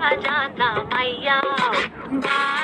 ਜਾਣਾ ਮਾਇਆ ਬਾਜਰੇ ਦਾ ਸਿੱਕਾ